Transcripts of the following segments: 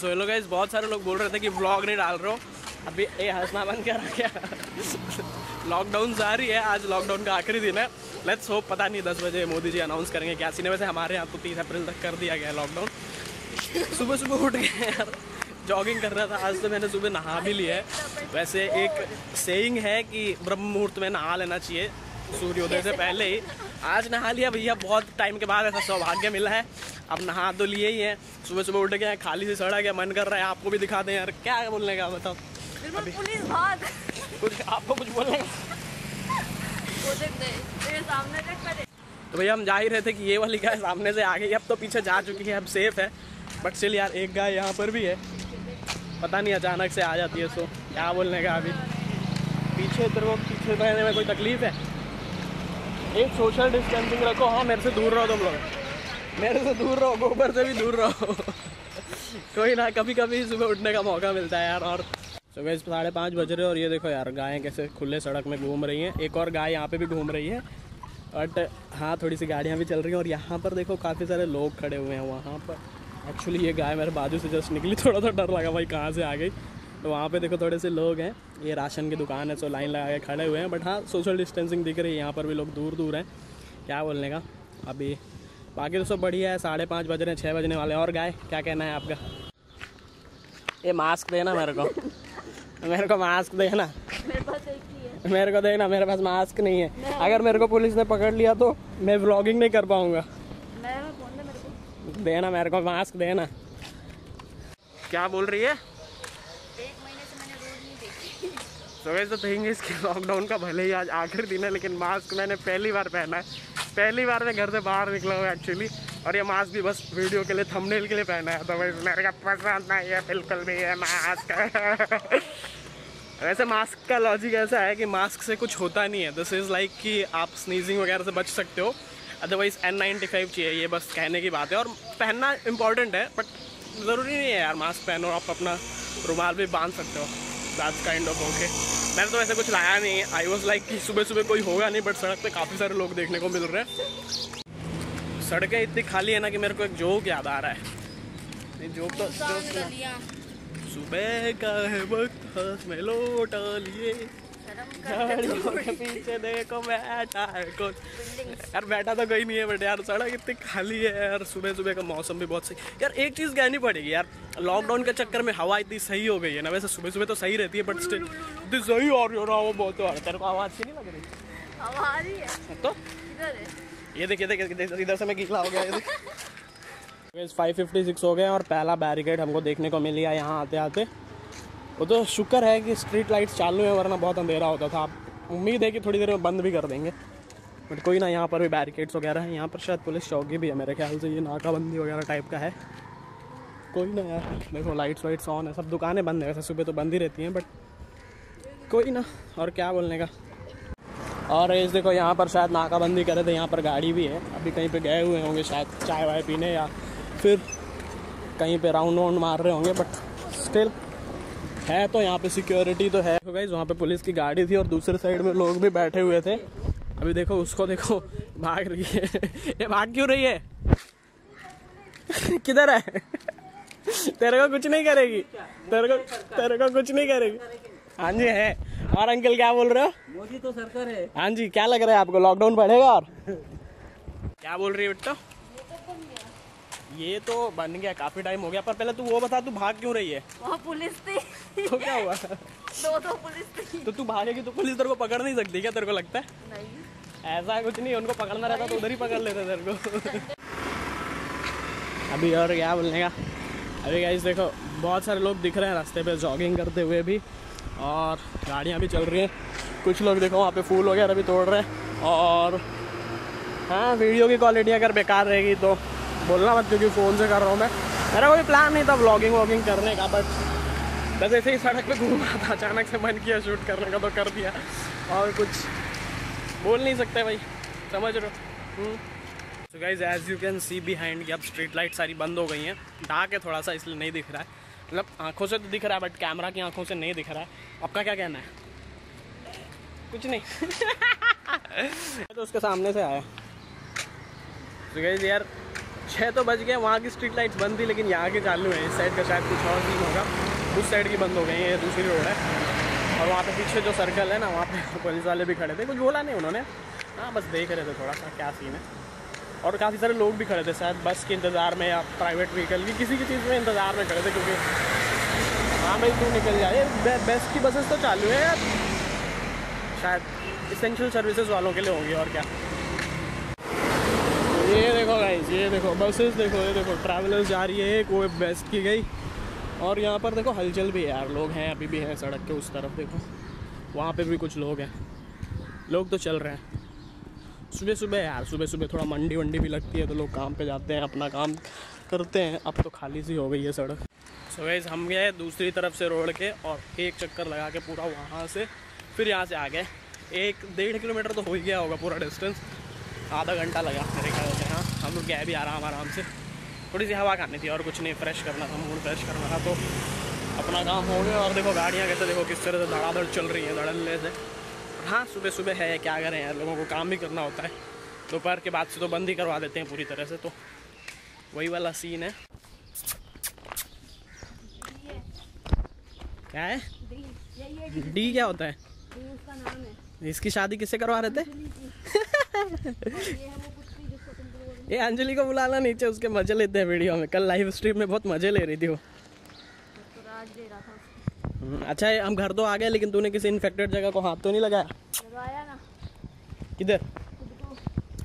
So hello guys बहुत सारे लोग बोल रहे थे कि व्लॉग नहीं डाल रहे हो। अभी ये हंसना बंद कर क्या? लॉकडाउन जारी है, आज लॉकडाउन का आखिरी दिन है। लेट्स होप पता नहीं, दस बजे मोदी जी अनाउंस करेंगे क्या सीने वैसे हमारे यहाँ तो तीस अप्रैल तक कर दिया गया लॉकडाउन सुबह सुबह उठ गए यार। जॉगिंग कर रहा था, आज तो मैंने सुबह नहा भी लिया है। वैसे एक सेइंग है कि ब्रह्म मुहूर्त में नहा लेना चाहिए, सूर्योदय से पहले ही। आज नहा लिया भैया, बहुत टाइम के बाद ऐसा सौभाग्य मिला है। अब नहा तो लिए ही है। सुबह सुबह उठ गए खाली से सड़क है मन कर रहा है आपको भी दिखा दें यार क्या बोलने का बताओ। पुलिस भाग कुछ आपको कुछ बोलने का? तो भैया हम जा ही रहे थे कि ये वाली गाय सामने से आ गई अब तो पीछे जा चुकी है अब सेफ़ है। बट स्टिल यार एक गाय यहाँ पर भी है। पता नहीं अचानक से आ जाती है सो क्या बोलने का अभी। पीछे तेरे को पीछे रहने में कोई तकलीफ़ है? एक सोशल डिस्टेंसिंग रखो। हाँ मेरे से दूर रहो तुम लोग। मेरे से दूर रहो, गोबर से भी दूर रहो। कोई ना कभी कभी सुबह उठने का मौका मिलता है यार, और सुबह साढ़े पाँच बज रहे हैं, और ये देखो यार, गायें कैसे खुले सड़क में घूम रही हैं। एक और गाय यहाँ पे भी घूम रही है, बट हाँ थोड़ी सी गाड़ियाँ भी चल रही हैं, और यहाँ पर देखो काफ़ी सारे लोग खड़े हुए हैं, वहाँ पर। एक्चुअली ये गाय मेरे बाजू से जस्ट निकली थोड़ा सा डर लगा भाई कहाँ से आ गई। तो वहाँ पे देखो थोड़े से लोग हैं, ये राशन की दुकान है सो लाइन लगा के खड़े हुए हैं बट हाँ सोशल डिस्टेंसिंग दिख रही है, यहाँ पर भी लोग दूर दूर हैं, क्या बोलने का, अभी बाकी तो सब बढ़िया है साढ़े पाँच बज रहे हैं छः बजने वाले और गाय क्या कहना है आपका? ये मास्क देना मेरे को। मेरे को मास्क देना। मेरे को देना मेरे पास मास्क नहीं है। अगर मेरे को पुलिस ने पकड़ लिया तो मैं व्लॉगिंग नहीं कर पाऊँगा। देना मेरे को मास्क देना। क्या बोल रही है? एक महीने से मैंने रोड नहीं देखी। तो वैसे तो थिंग इसकी लॉकडाउन का भले ही आज आखिरी दिन है लेकिन मास्क मैंने पहली बार पहना है। पहली बार मैं घर से बाहर निकला हूँ एक्चुअली और ये मास्क भी बस वीडियो के लिए थंबनेल के लिए पहना है। तो वैसे मेरे का पसंद नहीं है, बिल्कुल भी है मास्क वैसे मास्क का लॉजिक ऐसा है कि मास्क से कुछ होता नहीं है। दिस इज़ लाइक कि आप स्नीजिंग वगैरह से बच सकते हो। अदरवाइज़ एन नाइन्टी फाइव चाहिए, ये बस कहने की बात है। और पहनना इंपॉर्टेंट है बट ज़रूरी नहीं है यार मास्क पहनो, आप अपना रुमाल भी बाँध सकते हो। दैट्स काइंड ऑफ़ ओके मैंने तो ऐसे कुछ लाया नहीं। आई वॉज़ लाइक कि सुबह सुबह कोई होगा नहीं बट सड़क पे काफ़ी सारे लोग देखने को मिल रहे हैं। सड़कें इतनी खाली है ना कि मेरे को एक जोक याद आ रहा है। जोक तो सुबह का है वक्त, हाथ में लौटा लिए। पीछे देखो बैठा है कुछ यार बैठा तो कोई नहीं है बट यार सड़क इतनी खाली है यार सुबह सुबह का मौसम भी बहुत सही। यार एक चीज़ कहनी पड़ेगी यार लॉकडाउन के चक्कर में हवा इतनी सही हो गई है ना वैसे सुबह सुबह तो सही रहती है बट स्टिल इतनी सही और हो रहा वो बहुत हो। तेरे को आवाज़ की नहीं लग रही? हवा आ रही है तो? किधर है। ये देखिए देख इधर से मैं गीला हो गया ये फाइव फिफ्टी सिक्स हो गए और पहला बैरिकेड हमको देखने को मिल गया यहाँ आते आते वो तो शुक्र है कि स्ट्रीट लाइट्स चालू है, वरना बहुत अंधेरा होता था। आप उम्मीद है कि थोड़ी देर में बंद भी कर देंगे। बट कोई ना, यहाँ पर भी बैरिकेड्स वगैरह हैं। यहाँ पर शायद पुलिस चौकी भी है, मेरे ख्याल से। ये नाकाबंदी वगैरह टाइप का है। कोई ना यार, देखो लाइट्स वाइट्स ऑन है। सब दुकानें बंद है, वैसे सुबह तो बंद ही रहती हैं बट कोई ना, और क्या बोलने का। और इस देखो, यहाँ पर शायद नाकाबंदी करे थे, यहाँ पर गाड़ी भी है। अभी कहीं पे गए हुए होंगे शायद चाय वाय पीने या फिर कहीं पे राउंड वाउंड मार रहे होंगे बट स्टिल है तो यहाँ पे सिक्योरिटी तो है। तो गाइज़ वहाँ पे पुलिस की गाड़ी थी और दूसरे साइड में लोग भी बैठे हुए थे। अभी देखो उसको देखो भाग रही है। ये भाग क्यों रही है? किधर है? तेरे को कुछ नहीं करेगी। तेरे को तेरे को कुछ नहीं करेगी। हाँ जी है। और अंकल क्या बोल रहे हो? मोदी तो सरकार है। हाँ जी क्या लग रहा है आपको? लॉकडाउन बढ़ेगा और? क्या बोल रही है बेटा? ये तो बन गया काफ़ी टाइम हो गया पर पहले तू वो बता तू भाग क्यों रही है? वहाँ पुलिस थी। तो क्या हुआ? दो दो पुलिस थी। तो तू भागेगी तो पुलिस तेरे को पकड़ नहीं सकती क्या तेरे को लगता है? नहीं। ऐसा कुछ नहीं उनको पकड़ना रहता तो उधर ही पकड़ लेते तेरे को। अभी और क्या बोलने का? अभी गाइस देखो बहुत सारे लोग दिख रहे हैं रास्ते पे जॉगिंग करते हुए भी और गाड़ियाँ भी चल रही हैं। कुछ लोग देखो वहाँ पे फूल वगैरह भी तोड़ रहे हैं और हाँ वीडियो की क्वालिटी अगर बेकार रहेगी तो बोलना मत क्योंकि फ़ोन से कर रहा हूँ मैं। मेरा कोई प्लान नहीं था व्लॉगिंग वॉगिंग करने का बट बस ऐसे ही सड़क पे घूम रहा था। अचानक से मन किया शूट करने का तो कर दिया। और कुछ बोल नहीं सकते भाई। समझ रहे हो? Guys as you can see behind कि अब स्ट्रीट लाइट सारी बंद हो गई हैं। डार्क है थोड़ा सा इसलिए नहीं दिख रहा है। मतलब आँखों से तो दिख रहा है बट कैमरा की आँखों से नहीं दिख रहा है। आपका क्या कहना है? कुछ नहीं। तो उसके सामने से आया। तो गाइज़ यार छः तो बज गए, वहाँ की स्ट्रीट लाइट्स बंद थी, लेकिन यहाँ के चालू है। इस साइड का शायद कुछ और सीन होगा। उस साइड की बंद हो गई है दूसरी रोड है। और वहाँ पे पीछे जो सर्कल है ना, वहाँ पे पुलिस वाले भी खड़े थे। कुछ बोला नहीं उन्होंने। हाँ बस देख रहे थे थोड़ा सा क्या सीन है। और काफ़ी सारे लोग भी खड़े थे शायद, बस के इंतज़ार में या प्राइवेट व्हीकल की, किसी की चीज़ में इंतज़ार में खड़े थे, क्योंकि हाँ भाई, तू निकल जाए बेस्ट की बसेस तो चालू है। शायद इसेंशियल सर्विसेज़ वालों के लिए होंगी, और क्या। ये देखो गाइस ये देखो बसेस देखो, ये देखो ट्रैवलर्स जा रही है, एक वो बेस्ट की गई। और यहाँ पर देखो, हलचल भी है यार, लोग हैं, अभी भी हैं सड़क के उस तरफ़, देखो। वहाँ पे भी कुछ लोग हैं। लोग तो चल रहे हैं। सुबह सुबह यार सुबह सुबह थोड़ा मंडी वंडी भी लगती है तो लोग काम पे जाते हैं, अपना काम करते हैं। अब तो खाली सी हो गई है सड़क। सो गई हम गए दूसरी तरफ़ से रोड के, और एक चक्कर लगा के पूरा वहाँ से, फिर यहाँ से आ गए। एक डेढ़ किलोमीटर तो हो ही गया होगा पूरा डिस्टेंस आधा घंटा लगा मेरे ख्याल से हाँ। हम लोग गए भी आराम आराम से। थोड़ी सी हवा खानी थी और कुछ नहीं फ्रेश करना था मूड फ्रेश करना था तो अपना काम हो गया। और देखो गाड़ियाँ कैसे देखो किस तरह से धड़ाधड़ चल रही है धड़ल्ले से। हाँ सुबह सुबह है क्या करें यार लोगों को काम भी करना होता है। दोपहर के बाद से तो बंद ही करवा देते हैं पूरी तरह से तो वही वाला सीन है। क्या है? डी क्या होता है? है। इसकी शादी किससे करवा रहे थे? ये अंजलि को बुलाना नीचे उसके मज़े लेते हैं वीडियो में। कल लाइव स्ट्रीम में बहुत मज़े ले रही थी वो। तो अच्छा है हम घर तो आ गए लेकिन तूने किसी इन्फेक्टेड जगह को हाथ तो नहीं लगाया? लगाया ना। किधर?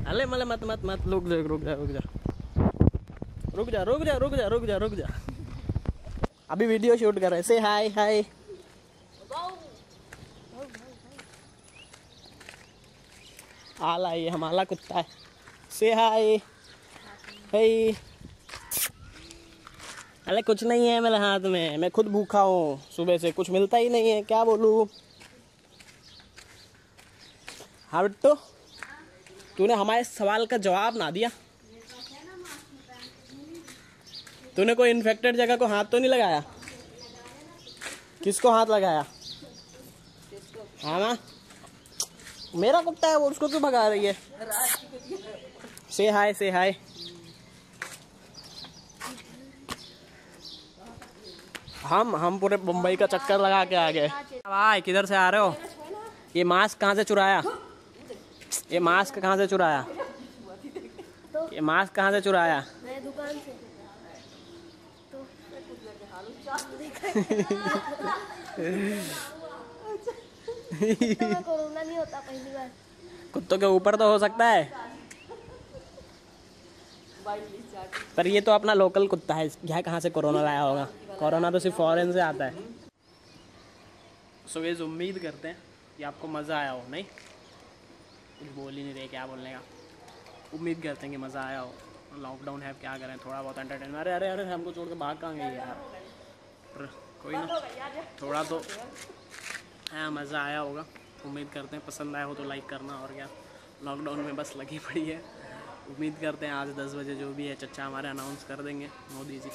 अले मले मत मत मत रुक जा रुक जा रुक जा। रुक जा रुक जा रुक जा रुक जा रुक जा। अभी वीडियो शूट कर रहे से हाय हाय आला ये हमारा कुत्ता है। से हाय हाय अरे कुछ नहीं है मेरे हाथ में, मैं खुद भूखा हूँ, सुबह से कुछ मिलता ही नहीं है, क्या बोलूँ? हाँ बिट्टू तूने हमारे सवाल का जवाब ना दिया। तूने कोई इन्फेक्टेड जगह को हाथ तो नहीं लगाया? किसको हाथ लगाया? हाँ ना? मेरा कुत्ता है, वो उसको क्यों भगा रही है? से हाय से हाय हम हम पूरे मुंबई का चक्कर लगा के आ गए। भाई, किधर से आ रहे हो? ये मास्क कहाँ से चुराया? ये मास्क कहाँ से चुराया? ये मास्क कहाँ से चुराया? तो कोरोना नहीं होता पहली बार कुत्तों के ऊपर तो हो सकता है। पर ये तो अपना लोकल कुत्ता है। यहाँ कहाँ से कोरोना लाया होगा? कोरोना तो सिर्फ़ फॉरेन से आता है। सो ये उम्मीद करते हैं कि आपको मज़ा आया हो, नहीं? कुछ बोल ही नहीं रहे, क्या बोलने का? उम्मीद करते हैं कि मज़ा आया हो। लॉकडाउन है क्या करें? थोड़ा बहुत एंटरटेनमेंट अरे अरे अरे, हमको छोड़ के भाग कहाँ गई यार? कोई ना, थोड़ा तो हाँ मज़ा आया होगा। उम्मीद करते हैं पसंद आया हो तो लाइक करना और क्या। लॉकडाउन में बस लगी पड़ी है। उम्मीद करते हैं आज दस बजे जो भी है, चचा हमारे अनाउंस कर देंगे, मोदी जी।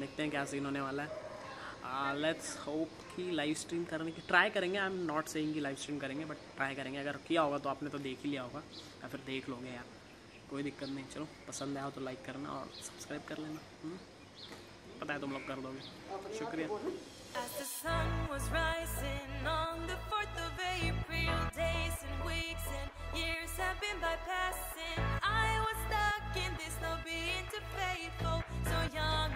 देखते हैं क्या सीन होने वाला है। लेट्स होप कि लाइव स्ट्रीम करने की ट्राई करेंगे आई एम नॉट सेइंग कि लाइव स्ट्रीम करेंगे बट ट्राई करेंगे। अगर किया होगा तो आपने तो देख ही लिया होगा, या फिर देख लोगे यार। कोई दिक्कत नहीं, चलो, पसंद आया हो तो लाइक करना और सब्सक्राइब कर लेना। हम्म? पता है तुम लोग कर दोगे। शुक्रिया। As the sun was rising on the 4th of April, days and weeks and years have been bypassing. I was stuck in this, no being too faithful, so young